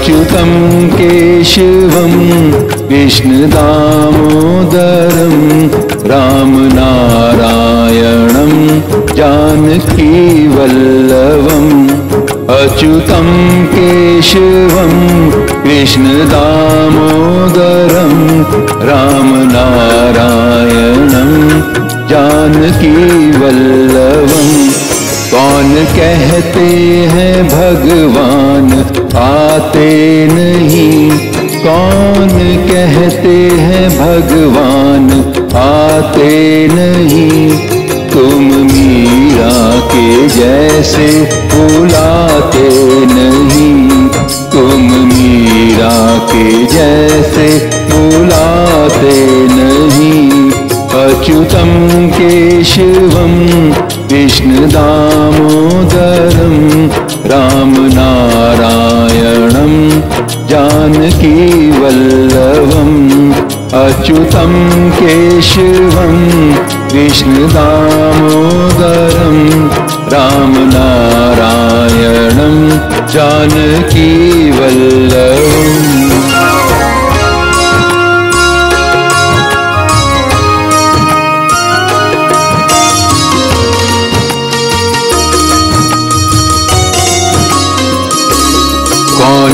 अच्युतं केशवं विष्णुदामोदरं रामनारायणं जानकीवल्लभम् अच्युतं केशवं कृष्णदामोदरं रामनारायणं जानकीवल्लभम् कौन कहते हैं भगवान? आते नहीं। कौन कहते हैं भगवान? आते नहीं। तुम मीरा के जैसे बुलाते केशवं विष्णुदामोदरं रामनारायणं जानकीवल्लभम् अच्युतं केशवं विष्णुदामोदरं रामनारायणं जानकीवल्लभम्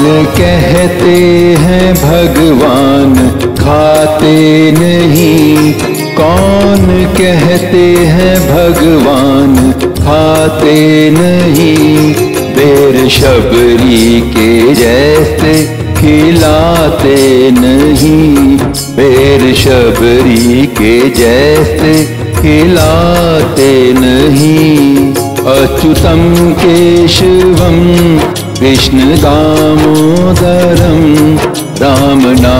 कहते हैं, भगवान खाते नहीं। कौन कहते हैं, भगवान खाते नहीं। बेर शबरी के जैसे खिलाते नहीं। बेर शबरी के जैसे खिलाते नहीं। अच्युतं केशवं विष्णुदामोदरं रामनारायणं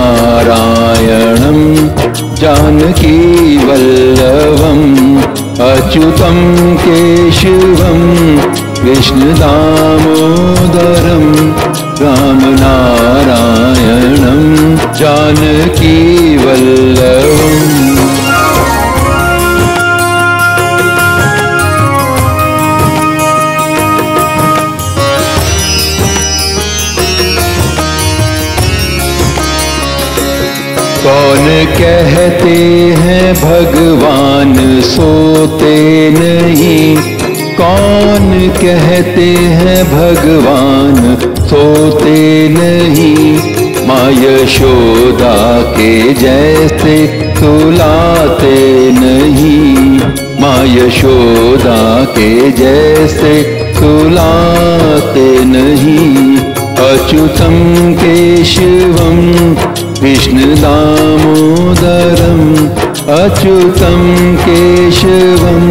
जानकीवल्लभम् अच्युतं केशवं विष्णुदामोदरं रामनारायणं जानकीवल्लभम् कौन कहते हैं भगवान सोते नहीं? कौन कहते हैं भगवान सोते नहीं? माँ यशोदा के जैसे सुलाते नहीं। माँ यशोदा के जैसे सुलाते नहीं। अच्युतं केशवं विष्णुदामोदरम् अच्युतं केशवं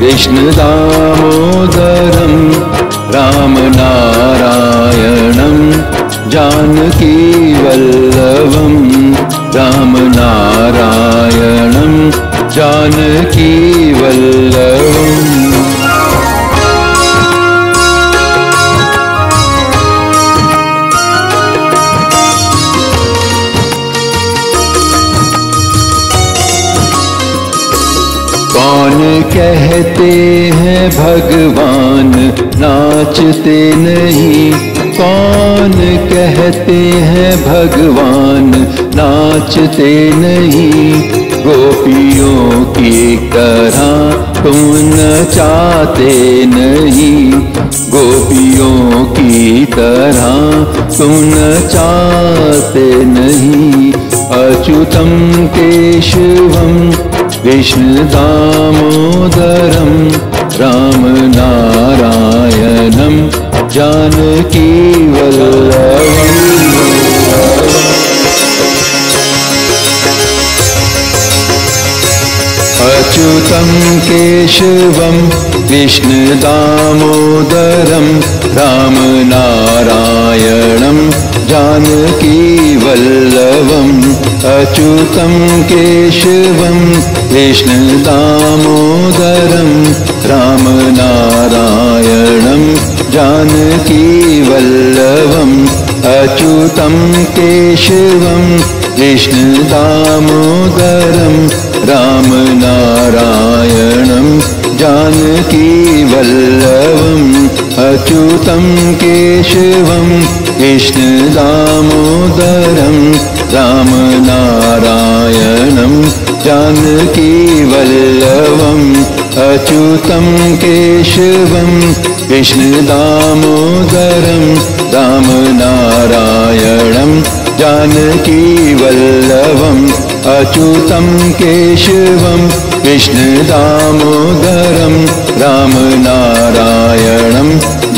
विष्णुदामोदरं रामनारायणं जानकीवल्लभं रामनारायणं जानकीवल्लभम् कहते हैं भगवान नाचते नहीं। कौन कहते हैं भगवान नाचते नहीं? गोपियों की तरह सुन चाहते नहीं। गोपियों की तरह सुन चाहते नहीं। अच्युतम केशवम, विष्णु दामोदरम, राम नारायणम, जानकी वल्लभ केशवं विष्णुदामोदरं रामनारायणं जानकीवल्लभम् अच्युतं केशवं विष्णुदामोदरं रामनारायणं जानकीवल्लभम् अच्युतं केशवं विष्णुदामोदरं रामनारायणं केशवं कृष्णदामोदरं रामनारायणं जानकीवल्लभम् अच्युतं केशवं कृष्णदामोदरं रामनारायणं जानकीवल्लभम् अच्युतं केशवं कृष्णदामोदरं रामनारायणं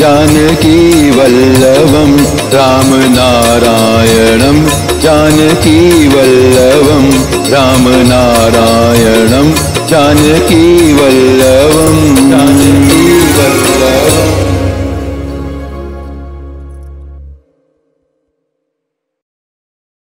जानकीवल्लभं रामनारायणं जानकीवल्लभं रामनारायणं जानकीवल्लभं जानकीवल्लभम्